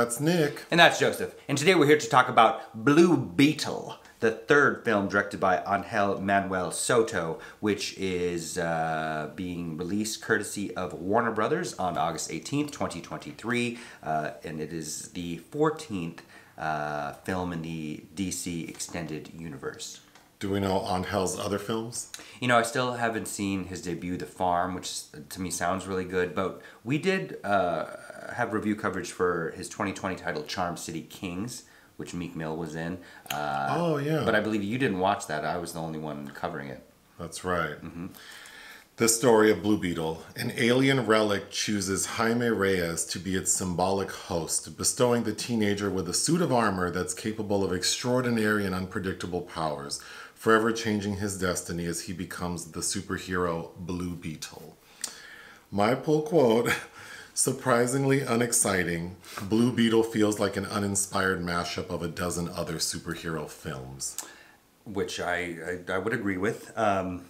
That's Nick. And that's Joseph. And today we're here to talk about Blue Beetle, the third film directed by Angel Manuel Soto, which is uh, being released courtesy of Warner Brothers on August 18th, 2023. Uh, and it is the 14th uh, film in the DC Extended Universe. Do we know Angel's other films? You know, I still haven't seen his debut, The Farm, which to me sounds really good. But we did uh, have review coverage for his 2020 title, Charm City Kings, which Meek Mill was in. Uh, oh, yeah. But I believe you didn't watch that. I was the only one covering it. That's right. Mm-hmm. The story of Blue Beetle. An alien relic chooses Jaime Reyes to be its symbiotic host, bestowing the teenager with a suit of armor that's capable of extraordinary and unpredictable powers forever changing his destiny as he becomes the superhero Blue Beetle. My pull quote surprisingly unexciting, Blue Beetle feels like an uninspired mashup of a dozen other superhero films. Which I, I, I would agree with. Um,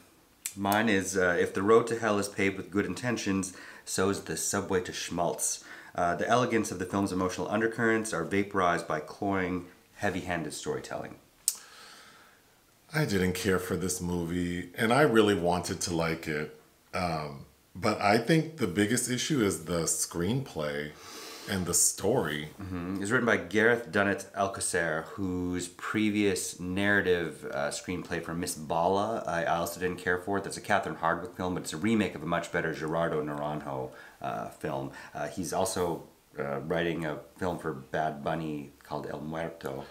mine is uh, If the road to hell is paved with good intentions, so is the subway to schmaltz. Uh, the elegance of the film's emotional undercurrents are vaporized by cloying, heavy handed storytelling. I didn't care for this movie, and I really wanted to like it. Um, but I think the biggest issue is the screenplay and the story. Mm-hmm. It's written by Gareth Dunnet Alcocer, whose previous narrative uh, screenplay for Miss Bala I also didn't care for. That's a Catherine Hardwicke film, but it's a remake of a much better Gerardo Naranjo uh, film. Uh, he's also uh, writing a film for Bad Bunny called El Muerto.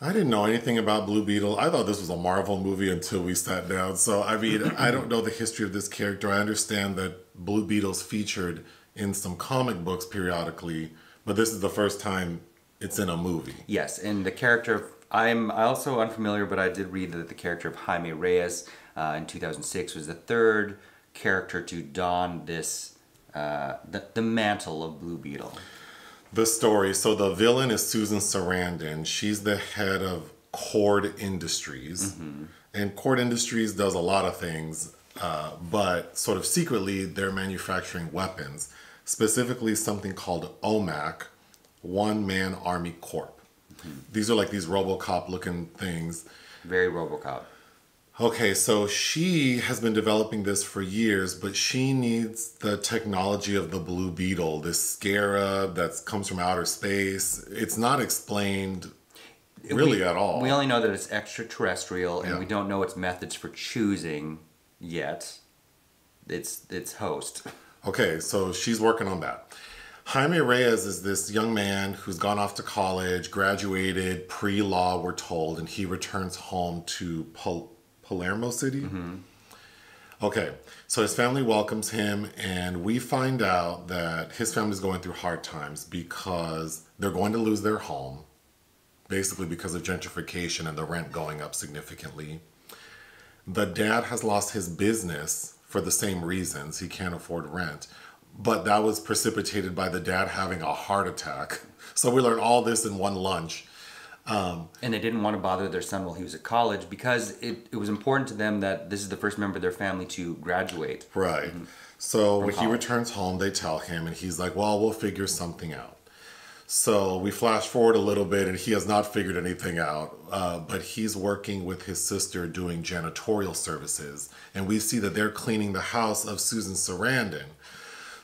I didn't know anything about Blue Beetle. I thought this was a Marvel movie until we sat down. So, I mean, I don't know the history of this character. I understand that Blue Beetle's featured in some comic books periodically, but this is the first time it's in a movie. Yes, and the character, I'm also unfamiliar, but I did read that the character of Jaime Reyes uh, in 2006 was the third character to don this, uh, the, the mantle of Blue Beetle the story. So the villain is Susan Sarandon. She's the head of Kord Industries. Mm-hmm. And Kord Industries does a lot of things, uh, but sort of secretly, they're manufacturing weapons, specifically something called OMAC, One Man Army Corps. Mm-hmm. These are like these Robocop looking things. Very Robocop. Okay, so she has been developing this for years, but she needs the technology of the Blue Beetle, this scarab that comes from outer space. It's not explained really we, at all. We only know that it's extraterrestrial, and yeah. we don't know its methods for choosing yet. Its its host. Okay, so she's working on that. Jaime Reyes is this young man who's gone off to college, graduated pre law, we're told, and he returns home to Pol- Palmera City. Mm-hmm. Okay, so his family welcomes him, and we find out that his family is going through hard times because they're going to lose their home, basically because of gentrification and the rent going up significantly. The dad has lost his business for the same reasons he can't afford rent, but that was precipitated by the dad having a heart attack. So we learn all this in one lunch um, and they didn't want to bother their son while he was at college because it, it was important to them that this is the first member of their family to graduate. Right. Mm-hmm. So when college. he returns home, they tell him, and he's like, well, we'll figure something out. So we flash forward a little bit, and he has not figured anything out, uh, but he's working with his sister doing janitorial services. And we see that they're cleaning the house of Susan Sarandon.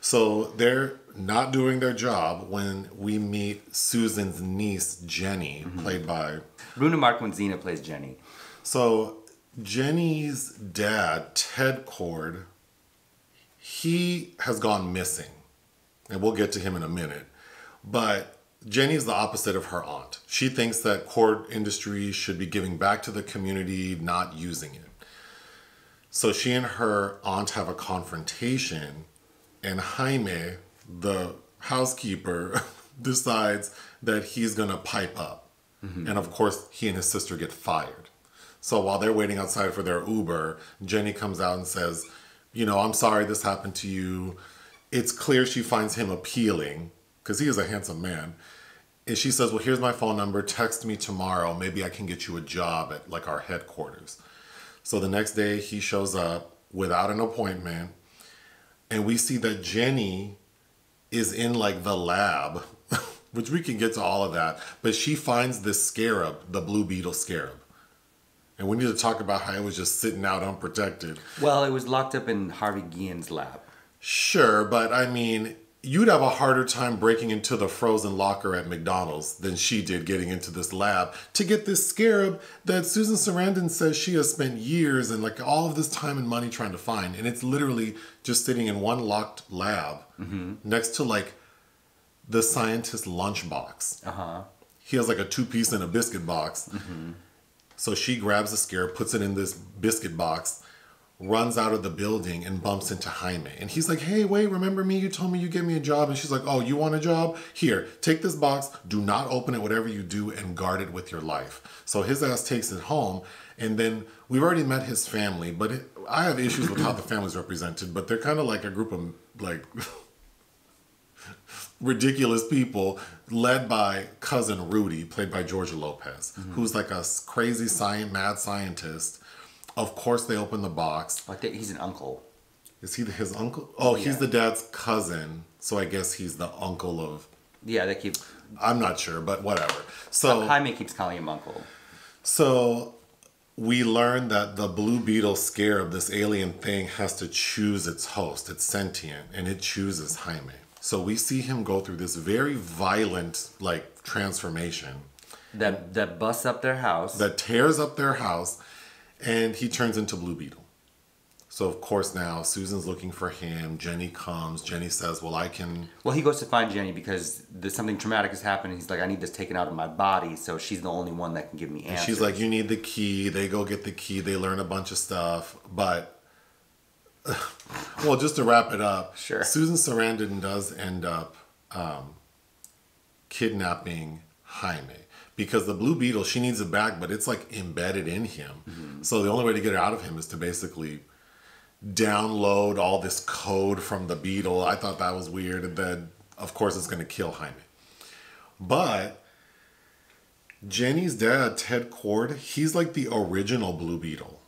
So they're not doing their job when we meet Susan's niece, Jenny, mm-hmm. played by. Bruna Marquezine plays Jenny. So Jenny's dad, Ted Kord, he has gone missing. And we'll get to him in a minute. But Jenny's the opposite of her aunt. She thinks that Kord Industries should be giving back to the community, not using it. So she and her aunt have a confrontation and Jaime, the housekeeper, decides that he's gonna pipe up. Mm-hmm. And of course, he and his sister get fired. So while they're waiting outside for their Uber, Jenny comes out and says, You know, I'm sorry this happened to you. It's clear she finds him appealing because he is a handsome man. And she says, Well, here's my phone number. Text me tomorrow. Maybe I can get you a job at like our headquarters. So the next day, he shows up without an appointment and we see that Jenny is in like the lab which we can get to all of that. But she finds this scarab, the blue beetle scarab. And we need to talk about how it was just sitting out unprotected. Well, it was locked up in Harvey Guillen's lab. Sure, but I mean, you'd have a harder time breaking into the frozen locker at McDonald's than she did getting into this lab to get this scarab that Susan Sarandon says she has spent years and like all of this time and money trying to find. And it's literally just sitting in one locked lab next to like the scientist's lunchbox. Uh huh. He has like a two piece and a biscuit box. So she grabs the scarab, puts it in this biscuit box, runs out of the building and bumps into Jaime. And he's like, hey, wait, remember me? You told me you gave me a job. And she's like, oh, you want a job? Here, take this box. Do not open it, whatever you do, and guard it with your life. So his ass takes it home. And then we've already met his family, but it, I have issues with how the family's represented, but they're kind of like a group of like ridiculous people led by cousin Rudy, played by George Lopez, who's like a crazy science, mad scientist. Of course, they open the box. Think he's an uncle. Is he the- his uncle? Oh, yeah. he's the dad's cousin. So I guess he's the uncle of. Yeah, they keep. I'm not sure, but whatever. So Jaime keeps calling him uncle. So we learn that the blue beetle scarab, this alien thing, has to choose its host. It's sentient and it chooses Jaime. So we see him go through this very violent like transformation That that busts up their house. that tears up their house and he turns into blue beetle. So of course now Susan's looking for him. Jenny comes. Jenny says, "Well, I can Well, he goes to find Jenny because there's something traumatic has happened. He's like, I need this taken out of my body. So she's the only one that can give me answers. She's like, you need the key. They go get the key. They learn a bunch of stuff. But, well, just to wrap it up, Sure. Susan Sarandon does end up um, kidnapping Jaime because the Blue Beetle, she needs it back, but it's like embedded in him. Mm-hmm. So the only way to get it out of him is to basically download all this code from the Beetle. I thought that was weird. And then, of course, it's going to kill Jaime. But Jenny's dad, Ted Kord, he's like the original Blue Beetle.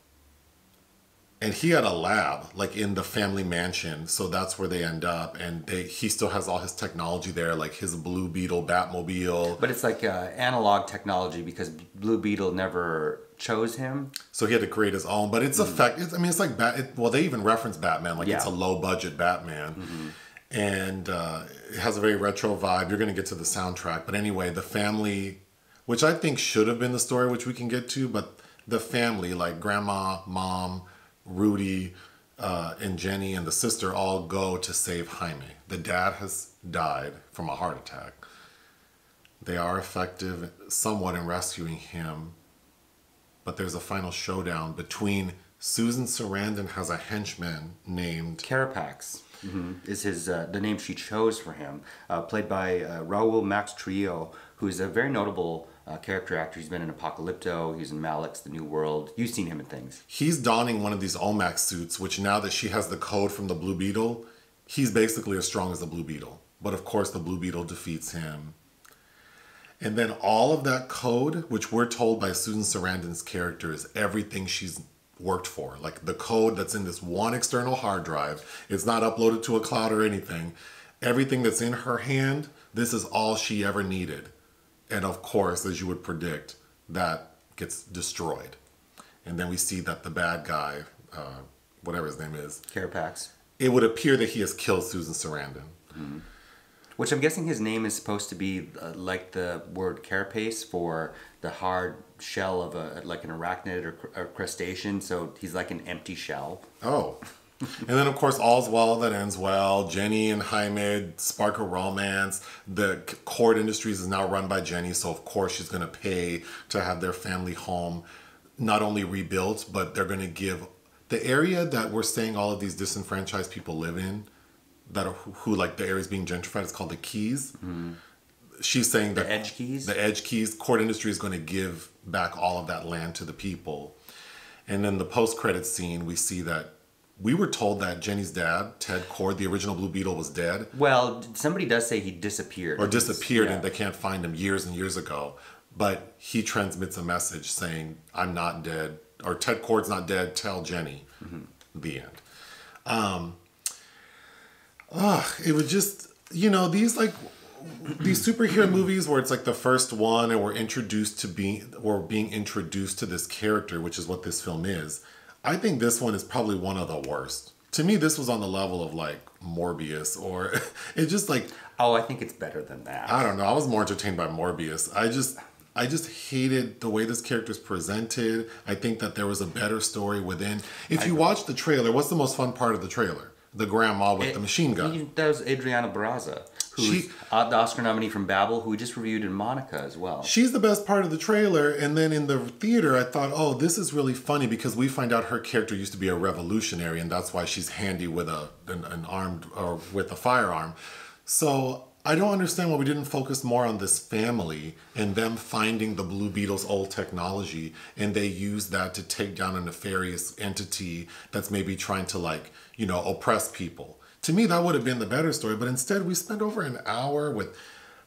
And he had a lab like in the family mansion, so that's where they end up. And they he still has all his technology there, like his Blue Beetle Batmobile. But it's like uh, analog technology because Blue Beetle never chose him. So he had to create his own. But it's effect. It's, I mean, it's like Bat. It, well, they even reference Batman, like it's a low budget Batman, and uh, it has a very retro vibe. You're gonna get to the soundtrack, but anyway, the family, which I think should have been the story, which we can get to, but the family, like grandma, mom, Rudy, uh, and Jenny, and the sister, all go to save Jaime. The dad has died from a heart attack. They are effective somewhat in rescuing him but there's a final showdown between Susan Sarandon has a henchman named Carapax is his uh, the name she chose for him, uh, played by uh, Raoul Max Trujillo, who's a very notable uh, character actor. He's been in Apocalypto, he's in Malix, The New World. You've seen him in things. he's donning one of these OMACs suits, which now that she has the code from the Blue Beetle, he's basically as strong as the Blue Beetle. But of course, the Blue Beetle defeats him. And then all of that code, which we're told by Susan Sarandon's character, is everything she's worked for. Like the code that's in this one external hard drive, it's not uploaded to a cloud or anything. Everything that's in her hand, this is all she ever needed. And of course, as you would predict, that gets destroyed. And then we see that the bad guy, uh, whatever his name is, Carapax. it would appear that he has killed Susan Sarandon. Which I'm guessing his name is supposed to be uh, like the word carapace for the hard shell of a like an arachnid or, cr- or crustacean. So he's like an empty shell. Oh. and then, of course, all's well that ends well. Jenny and Jaime spark a romance. The c- Kord Industries is now run by Jenny, so of course she's going to pay to have their family home not only rebuilt, but they're going to give the area that we're saying all of these disenfranchised people live in, that are, who, like the areas being gentrified, is called the Keys. Mm-hmm. She's saying that Edge Keys? the Edge Keys, Kord Industry is going to give back all of that land to the people. And then the post credit scene, we see that we were told that Jenny's dad, Ted Kord, the original Blue Beetle, was dead Well, somebody does say he disappeared. or disappeared Yeah. and they can't find him years and years ago. But he transmits a message saying, I'm not dead, or Ted Kord's not dead, tell Jenny. The end. Um, ugh, it was just, you know, these like these superhero movies where it's like the first one and we're introduced to being we're being introduced to this character, which is what this film is. I think this one is probably one of the worst. To me, this was on the level of like Morbius, or it just like Oh, I think it's better than that. I don't know. I was more entertained by Morbius. I just I just hated the way this character's presented. I think that there was a better story within. If you watch the trailer, what's the most fun part of the trailer? The grandma with the machine gun. That was Adriana Barraza, who's She- uh, the Oscar nominee from Babel, who we just reviewed in Monica as well. She's the best part of the trailer, and then in the theater, I thought, oh, this is really funny because we find out her character used to be a revolutionary, and that's why she's handy with a an, an armed or with a firearm. So I don't understand why we didn't focus more on this family and them finding the Blue Beetle's old technology, and they use that to take down a nefarious entity that's maybe trying to like you know oppress people. To me, that would have been the better story, but instead we spent over an hour with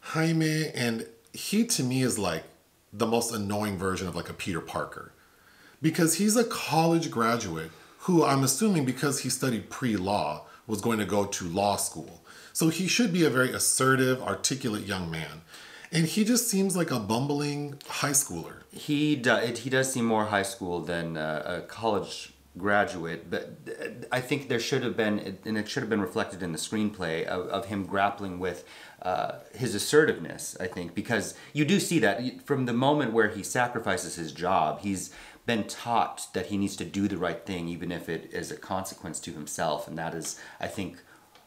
Jaime, and he to me is like the most annoying version of like a Peter Parker. Because he's a college graduate who I'm assuming because he studied pre law was going to go to law school. So he should be a very assertive, articulate young man. And he just seems like a bumbling high schooler. He does. He does seem more high school than uh, a college graduate, but I think there should have been, and it should have been reflected in the screenplay of, of him grappling with uh, his assertiveness. I think because you do see that from the moment where he sacrifices his job, he's been taught that he needs to do the right thing, even if it is a consequence to himself, and that is, I think,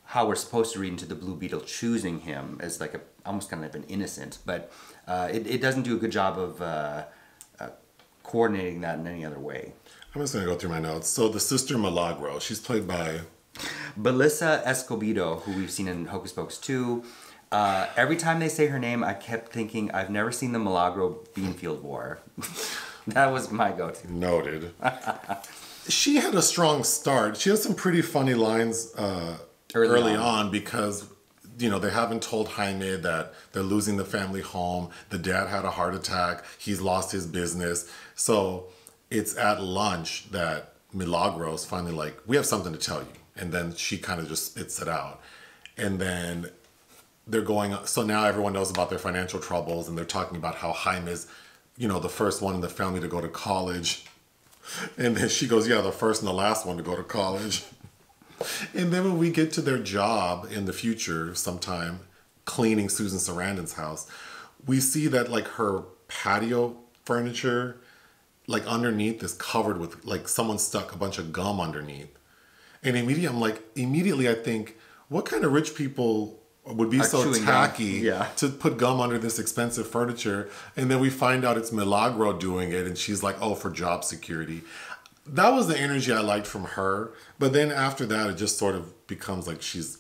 how we're supposed to read into the Blue Beetle choosing him as like a almost kind of an innocent, but uh, it, it doesn't do a good job of uh, uh, coordinating that in any other way. I'm just gonna go through my notes. So the sister Milagro, she's played by Belissa Escobedo, who we've seen in Hocus Pocus 2. Uh, every time they say her name, I kept thinking, I've never seen the Milagro Beanfield War. that was my go to. noted. she had a strong start. She has some pretty funny lines uh, Early early, on. on. because you know they haven't told Jaime that they're losing the family home. The dad had a heart attack. He's lost his business. So it's at lunch that Milagros finally like, we have something to tell you, and then she kind of just spits it out, and then they're going so now everyone knows about their financial troubles and they're talking about how Jaime's you know the first one in the family to go to college. And then she goes yeah the first and the last one to go to college. And then when we get to their job in the future sometime cleaning Susan Sarandon's house we see that like her patio furniture like underneath is covered with like someone stuck a bunch of gum underneath and immediately I'm like immediately I think what kind of rich people would be Are so tacky Yeah. to put gum under this expensive furniture and then we find out it's Milagro doing it and she's like oh for job security that was the energy I liked from her but then after that it just sort of becomes like she's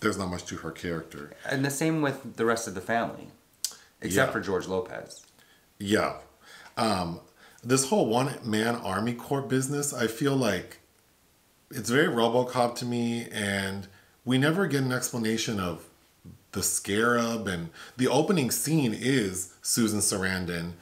there's not much to her character And the same with the rest of the family, except Yeah. for George Lopez. Yeah. Um, this whole one man army corps business, I feel like it's very Robocop to me, and we never get an explanation of the scarab. And the opening scene is Susan Sarandon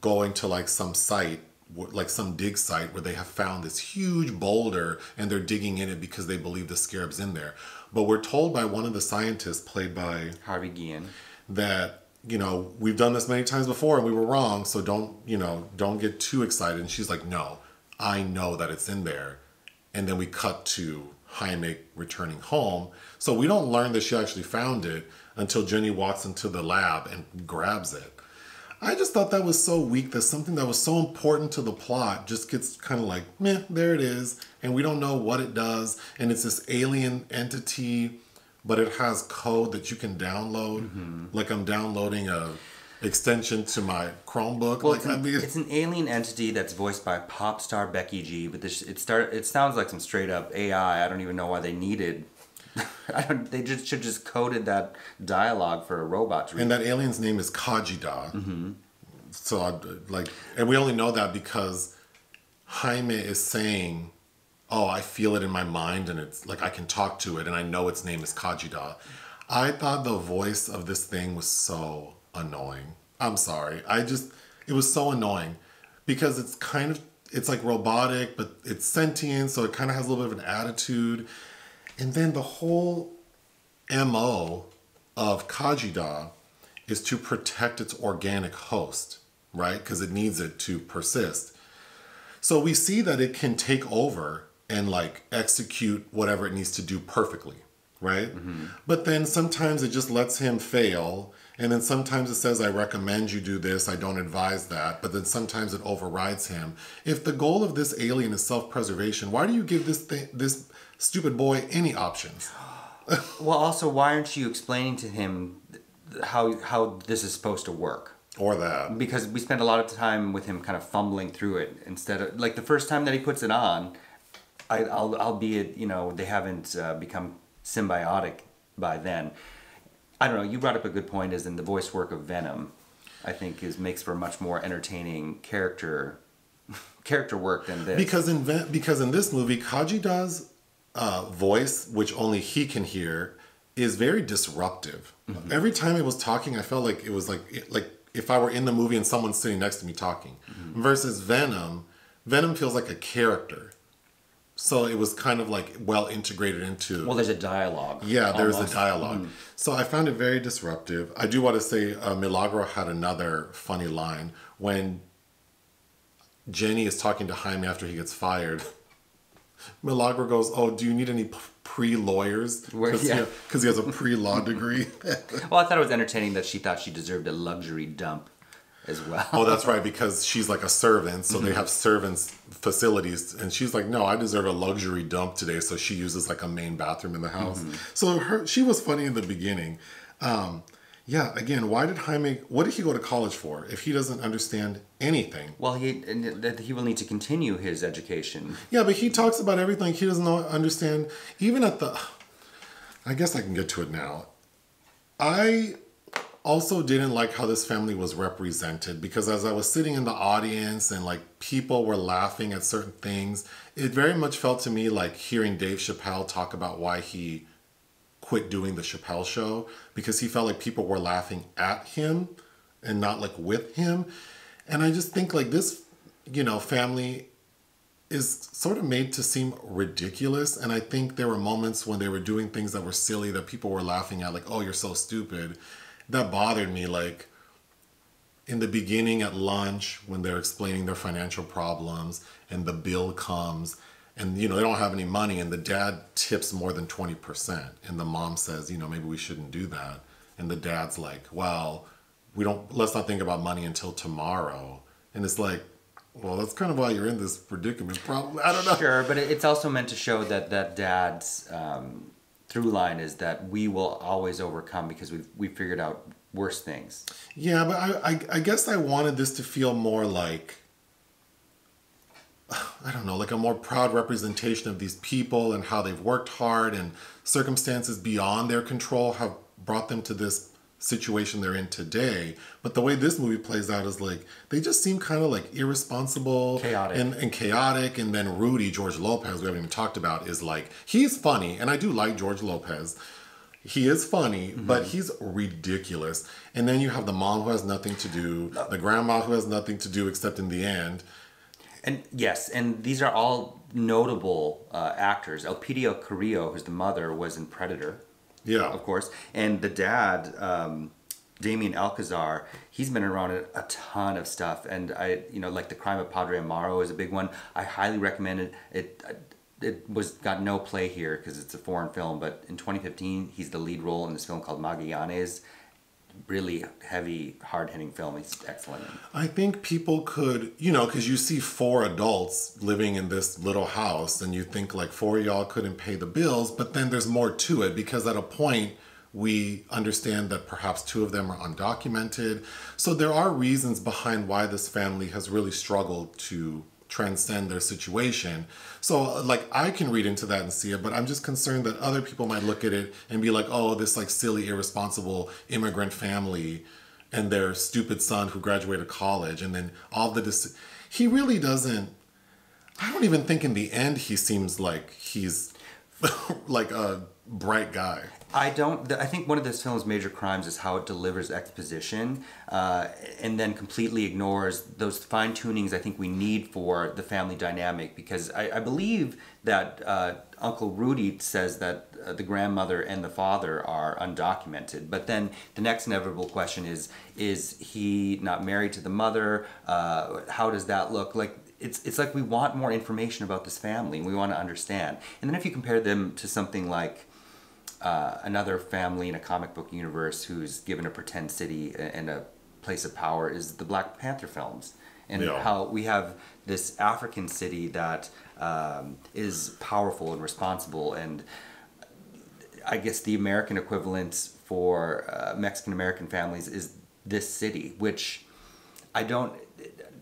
going to like some site, like some dig site, where they have found this huge boulder and they're digging in it because they believe the scarab's in there. But we're told by one of the scientists, played by Harvey Guillen. that you know we've done this many times before and we were wrong so don't you know don't get too excited. And she's like no i know that it's in there. And then we cut to jaime returning home. So we don't learn that she actually found it until jenny walks into the lab and grabs it. I just thought that was so weak that something that was so important to the plot just gets kind of like meh there it is. And we don't know what it does. And it's this alien entity but it has code that you can download. Mm-hmm. Like I'm downloading a extension to my Chromebook. Well, like it's I an, mean, it's an alien entity that's voiced by pop star Becky G. But this it start it sounds like some straight up AI. I don't even know why they needed. I don't. They just should just coded that dialogue for a robot to read. and that alien's name is Khaji-Da. Mm-hmm. So I like, and we only know that because Jaime is saying, "Oh, I feel it in my mind, and it's like I can talk to it, and I know its name is Khaji-Da." I thought the voice of this thing was so annoying. I'm sorry. I just it was so annoying because it's kind of it's like robotic, but it's sentient, so it kind of has a little bit of an attitude. And then the whole MO of Khaji-Da is to protect its organic host, right? Because it needs it to persist. So we see that it can take over and like execute whatever it needs to do perfectly, right? Mm-hmm. But then sometimes it just lets him fail. And then sometimes it says, I recommend you do this, I don't advise that. But then sometimes it overrides him. If the goal of this alien is self preservation, why do you give this, thing, this stupid boy any options? Well, also, why aren't you explaining to him how how this is supposed to work? Or that. Because we spend a lot of time with him kind of fumbling through it instead of like the first time that he puts it on. I, I'll, albeit you know they haven't uh, become symbiotic by then. I don't know. You brought up a good point. Is in the voice work of Venom, I think is makes for a much more entertaining character character work than this. Because in Ven- because in this movie, Khaji-Da's uh, voice, which only he can hear, is very disruptive. Every time it was talking, I felt like it was like like if I were in the movie and someone's sitting next to me talking. Versus Venom, Venom feels like a character. So it was kind of like well integrated into. well, there's a dialogue. Yeah, there's almost. a dialog So I found it very disruptive. I do want to say uh, Milagro had another funny line when Jenny is talking to Jaime after he gets fired. Milagro goes, "Oh, do you need any pre lawyers? Where- Because yeah. he, he has a pre law degree." Well, I thought it was entertaining that she thought she deserved a luxury dump as well. oh, that's right, because she's like a servant, so they have servants facilities, and she's like, "No, I deserve a luxury dump today." So she uses like a main bathroom in the house. So her, she was funny in the beginning. Um, yeah, again, why did Jaime? What did he go to college for if he doesn't understand anything? Well, he he will need to continue his education. Yeah, but he talks about everything. He doesn't understand. Even at the, I guess I can get to it now. I also didn't like how this family was represented because as I was sitting in the audience and like people were laughing at certain things, it very much felt to me like hearing Dave Chappelle talk about why he quit doing the Chappelle show because he felt like people were laughing at him and not like with him. And I just think like this, you know, family is sort of made to seem ridiculous. And I think there were moments when they were doing things that were silly that people were laughing at, like, oh, you're so stupid. That bothered me. Like in the beginning at lunch when they're explaining their financial problems and the bill comes and you know they don't have any money and the dad tips more than 20% and the mom says you know maybe we shouldn't do that. And the dad's like well we don't let's not think about money until tomorrow. And it's like well that's kind of why you're in this predicament probably i don't know. Sure, but it's also meant to show that that dad's um, through line is that we will always overcome because we've we figured out worse things. Yeah, but I, I I guess I wanted this to feel more like I don't know, like a more proud representation of these people and how they've worked hard and circumstances beyond their control have brought them to this situation they're in today. But the way this movie plays out is like they just seem kind of like irresponsible, Chaotic. and, and chaotic. And then Rudy, George Lopez, we haven't even talked about, is like he's funny, and I do like George Lopez. He is funny, but he's ridiculous. And then you have the mom who has nothing to do, the grandma who has nothing to do except in the end. And yes, and these are all notable uh, actors. Elpidia Carrillo, who's the mother, was in Predator, Yeah. of course, and the dad, um, Damien Alcazar, he's been around a, ton of stuff. And I, you know, like the Crime of Padre Amaro is a big one. I highly recommend it. It it was got no play here because it's a foreign film. But in 2015, he's the lead role in this film called Magallanes. Really heavy, hard hitting film. He's excellent. I think people could, you know, because you see four adults living in this little house, and you think like four y'all couldn't pay the bills, but then there's more to it because at a point we understand that perhaps two of them are undocumented. So there are reasons behind why this family has really struggled to transcend their situation. So like I can read into that and see it, but I'm just concerned that other people might look at it and be like, "Oh, this like silly irresponsible immigrant family and their stupid son who graduated college and then all the dis- he really doesn't I don't even think in the end he seems like he's like a bright guy. I don't. I think one of this film's major crimes is how it delivers exposition, uh, and then completely ignores those fine tunings I think we need for the family dynamic. Because I, I believe that uh, Uncle Rudy says that uh, the grandmother and the father are undocumented. But then the next inevitable question is: Is he not married to the mother? Uh, how does that look? Like it's it's like we want more information about this family. and We want to understand. And then if you compare them to something like uh, another family in a comic book universe who's given a pretend city and a place of power is the Black Panther films, and Yeah. how we have this African city that um, is powerful and responsible, and I guess the American equivalent for uh, Mexican American families is this city, which I don't.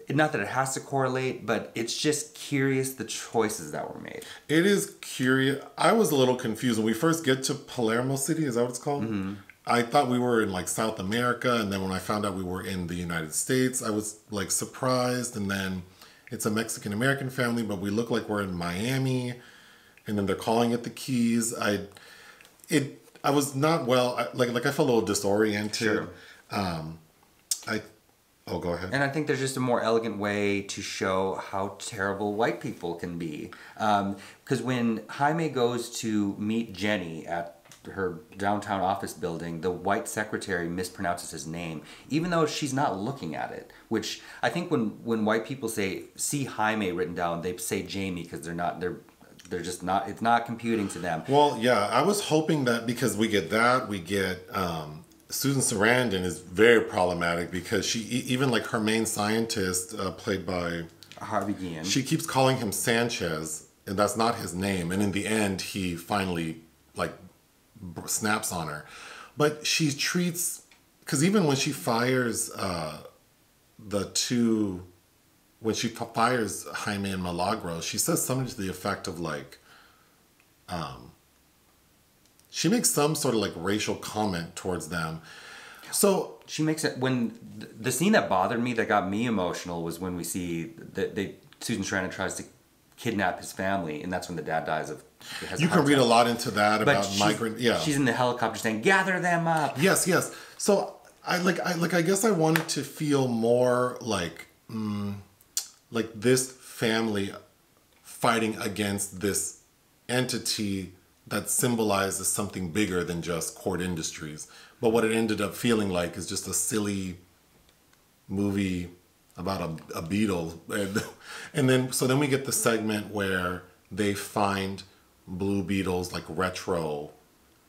Not that it has to correlate, but it's just curious the choices that were made. It is curious. I was a little confused when we first get to Palmera City. Is that what it's called? I thought we were in like South America, and then when I found out we were in the United States, I was like surprised. And then it's a Mexican American family, but we look like we're in Miami, and then they're calling it the Keys. I, it, I was not well. I, like, like I felt a little disoriented. Sure. Um, I, oh, go ahead. And I think there's just a more elegant way to show how terrible white people can be. Because when Jaime goes to meet Jenny at her downtown office building, the white secretary mispronounces his name, even though she's not looking at it. Which I think when when white people say see Jaime written down, they say Jamie because they're not they're they're just not it's not computing to them. Well, yeah, I was hoping that because we get that, we get um, Susan Sarandon is very problematic because she even like her main scientist, uh, played by Harvey Guillen. she keeps calling him Sanchez, and that's not his name. And in the end, he finally like snaps on her, but she treats because even when she fires uh, the two when she f- fires Jaime and Milagro, she says something to the effect of like, um, she makes some sort of like racial comment towards them. So she makes it when the scene that bothered me that got me emotional was when we see that they Susan Sarandon tries to kidnap his family and that's when the dad dies of has you can read a lot into that but about migrant. Yeah, she's in the helicopter saying gather them up Yes, yes. So I like I like I guess I wanted to feel more like mm, like this family fighting against this entity that symbolizes something bigger than just Kord Industries. But what it ended up feeling like is just a silly movie about a, a beetle and, and then so then we get the segment where they find blue beetles like retro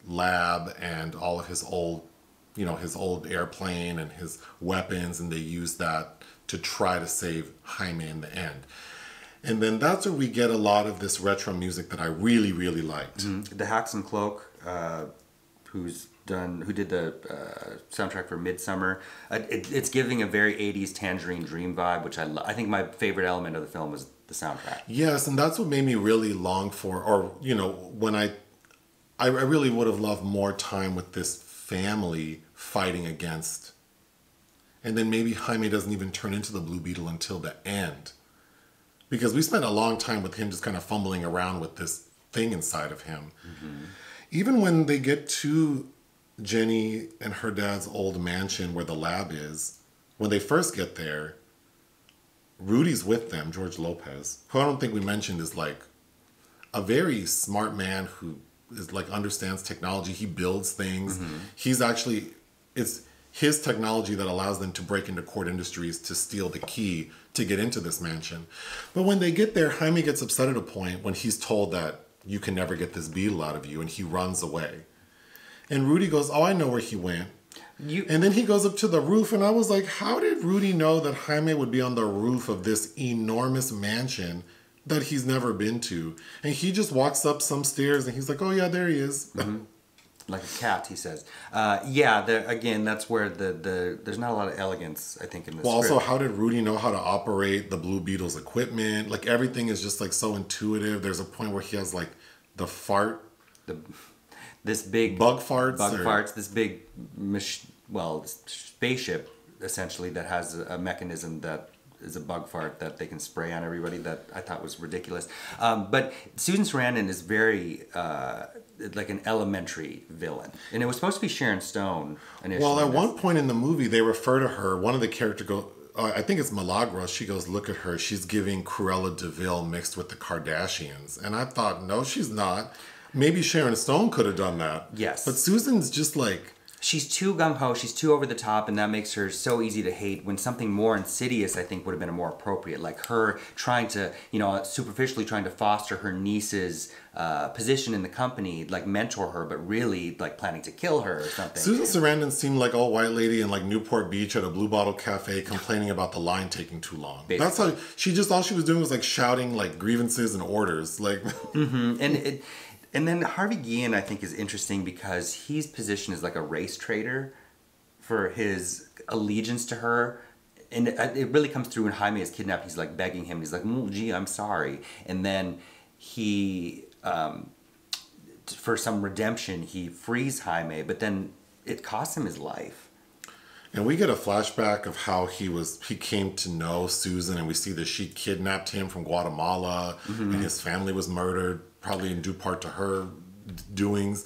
lab and all of his old you know his old airplane and his weapons and they use that to try to save jaime in the end and then that's where we get a lot of this retro music that i really really liked. The Haxan Cloak uh, who's done who did the uh, soundtrack for Midsommar. Uh, it, it's giving a very 80s Tangerine Dream vibe which I lo- I think my favorite element of the film was the soundtrack. Yes, and that's what made me really long for, or you know, when I, I I really would have loved more time with this family fighting against, and then maybe Jaime doesn't even turn into the Blue Beetle until the end, because we spent a long time with him just kind of fumbling around with this thing inside of him. Mm-hmm. Even when they get to Jenny and her dad's old mansion where the lab is, when they first get there, Rudy's with them, George Lopez, who I don't think we mentioned is like a very smart man who is like understands technology. He builds things. Mm-hmm. He's actually it's his technology that allows them to break into Kord industries to steal the key to get into this mansion. But when they get there, Jaime gets upset at a point when he's told that you can never get this beetle out of you and he runs away. And Rudy goes, "Oh, I know where he went." you And then he goes up to the roof, and I was like, how did Rudy know that Jaime would be on the roof of this enormous mansion that he's never been to? And he just walks up some stairs and he's like, oh, yeah, there he is. Mm-hmm. Like a cat he says uh, yeah the, again that's where the, the there's not a lot of elegance I think in this well, also, how did Rudy know how to operate the Blue Beetle's equipment? Like, everything is just like so intuitive. There's a point where he has like the fart, the, this big bug farts. bug or- farts this big mach- well this spaceship essentially that has a, a mechanism that is a bug fart that they can spray on everybody that I thought was ridiculous. Um, but Susan Sarandon is very uh, like an elementary villain, and it was supposed to be Sharon Stone initially. Well, at one point in the movie, they refer to her. One of the character go. Uh, I think it's Milagros. She goes, "Look at her. She's giving Cruella de Vil mixed with the Kardashians." And I thought, no, she's not. Maybe Sharon Stone could have done that. Yes. But Susan's just like, she's too gung ho, she's too over the top, and that makes her so easy to hate. When something more insidious, I think, would have been more appropriate, like her trying to, you know, superficially trying to foster her niece's uh, position in the company, like mentor her, but really like planning to kill her or something. Susan Sarandon seemed like a white lady in like Newport Beach at a Blue Bottle Cafe complaining about the line taking too long. That's how she just all she was doing was like shouting like grievances and orders. Like, and it, and then Harvey Guillen, I think, is interesting because he's positioned as like a race traitor for his allegiance to her. And it, it really comes through when Jaime is kidnapped. He's like begging him. He's like, "Gee, I'm sorry." And then he, um, for some redemption, he frees Jaime. But then it costs him his life. And we get a flashback of how he was he came to know Susan and we see that she kidnapped him from Guatemala Mm-hmm. and his family was murdered, probably in due part to her doings.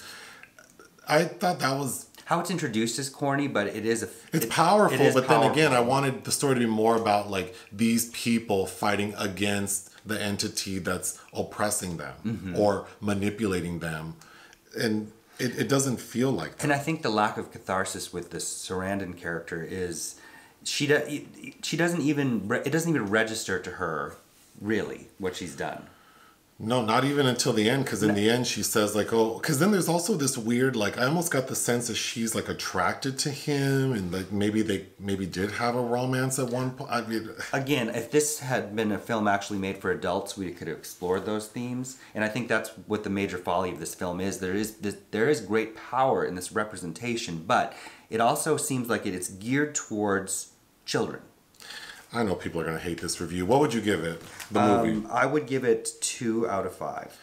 I thought that was How it's introduced is corny, but it is a. it's it- powerful, it is but then again, I wanted the story to be more about like these people fighting against the entity that's oppressing them Mm-hmm. or manipulating them. And it, it doesn't feel like that. And I think the lack of catharsis with this Sarandon character is she do, she doesn't even it doesn't even register to her really what she's done. No, not even until the end. Because in the end, she says like, "Oh," because then there's also this weird like I almost got the sense that she's like attracted to him, and like maybe they maybe did have a romance at one point. I mean, Again, if this had been a film actually made for adults, we could have explored those themes. And I think that's what the major folly of this film is. There is this, there is great power in this representation, but it also seems like it, it is geared towards children. I know people are going to hate this review. What would you give it? The um, movie. I would give it two out of five.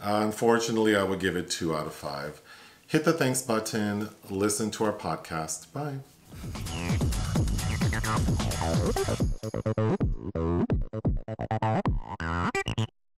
Uh, unfortunately, I would give it two out of five. Hit the thanks button. Listen to our podcast. Bye.